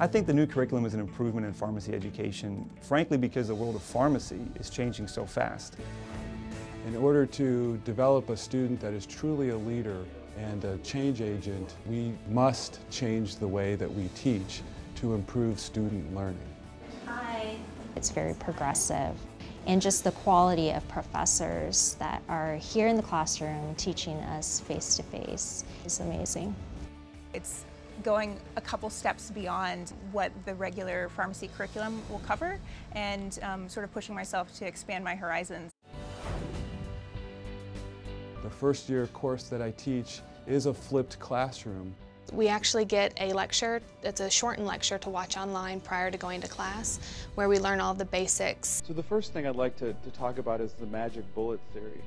I think the new curriculum is an improvement in pharmacy education, frankly because the world of pharmacy is changing so fast. In order to develop a student that is truly a leader and a change agent, we must change the way that we teach to improve student learning. Hi. It's very progressive. And just the quality of professors that are here in the classroom teaching us face to face is amazing. It's going a couple steps beyond what the regular pharmacy curriculum will cover and um, sort of pushing myself to expand my horizons. The first year course that I teach is a flipped classroom. We actually get a lecture, it's a shortened lecture to watch online prior to going to class, where we learn all the basics. So the first thing I'd like to, to talk about is the magic bullet theory.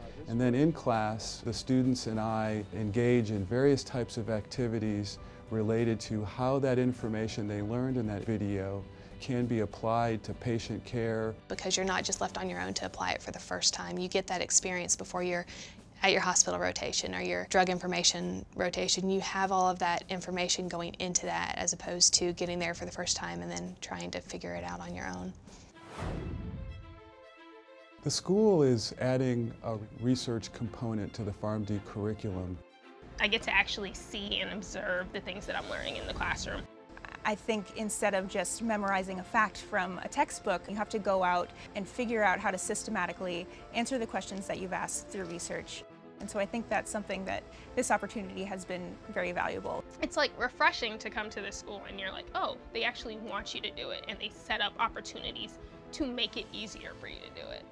Uh, and then in class, the students and I engage in various types of activities related to how that information they learned in that video can be applied to patient care. Because you're not just left on your own to apply it for the first time. You get that experience before you're at your hospital rotation or your drug information rotation. You have all of that information going into that as opposed to getting there for the first time and then trying to figure it out on your own. The school is adding a research component to the PharmD curriculum. I get to actually see and observe the things that I'm learning in the classroom. I think instead of just memorizing a fact from a textbook, you have to go out and figure out how to systematically answer the questions that you've asked through research. And so I think that's something that this opportunity has been very valuable. It's like refreshing to come to this school and you're like, oh, they actually want you to do it and they set up opportunities to make it easier for you to do it.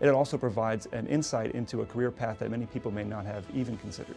It also provides an insight into a career path that many people may not have even considered.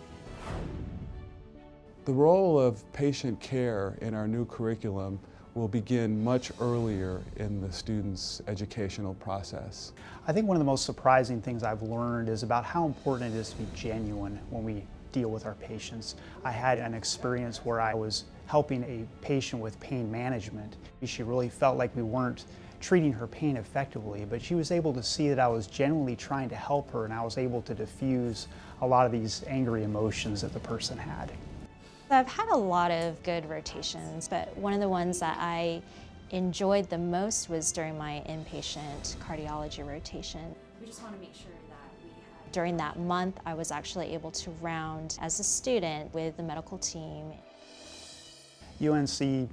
The role of patient care in our new curriculum will begin much earlier in the student's educational process. I think one of the most surprising things I've learned is about how important it is to be genuine when we deal with our patients. I had an experience where I was helping a patient with pain management. She really felt like we weren't treating her pain effectively, but she was able to see that I was genuinely trying to help her and I was able to diffuse a lot of these angry emotions that the person had. I've had a lot of good rotations, but one of the ones that I enjoyed the most was during my inpatient cardiology rotation. We just want to make sure that we had... During that month, I was actually able to round as a student with the medical team. UNC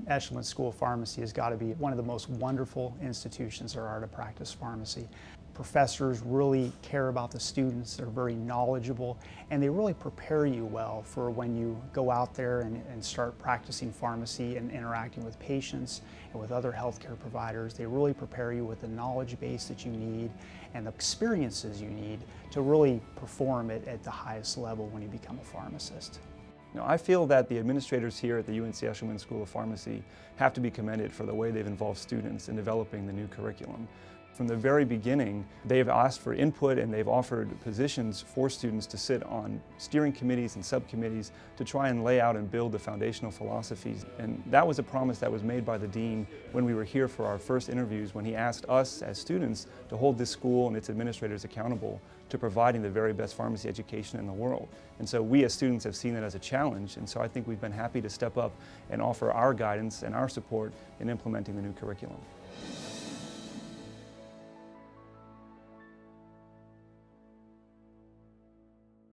Eshelman School of Pharmacy has got to be one of the most wonderful institutions there are to practice pharmacy. Professors really care about the students, they're very knowledgeable, and they really prepare you well for when you go out there and, and start practicing pharmacy and interacting with patients and with other healthcare providers. They really prepare you with the knowledge base that you need and the experiences you need to really perform it at the highest level when you become a pharmacist. Now, I feel that the administrators here at the UNC Eshelman School of Pharmacy have to be commended for the way they've involved students in developing the new curriculum. From the very beginning, they've asked for input and they've offered positions for students to sit on steering committees and subcommittees to try and lay out and build the foundational philosophies. And that was a promise that was made by the dean when we were here for our first interviews when he asked us as students to hold this school and its administrators accountable to providing the very best pharmacy education in the world. And so we as students have seen that as a challenge and so I think we've been happy to step up and offer our guidance and our support in implementing the new curriculum.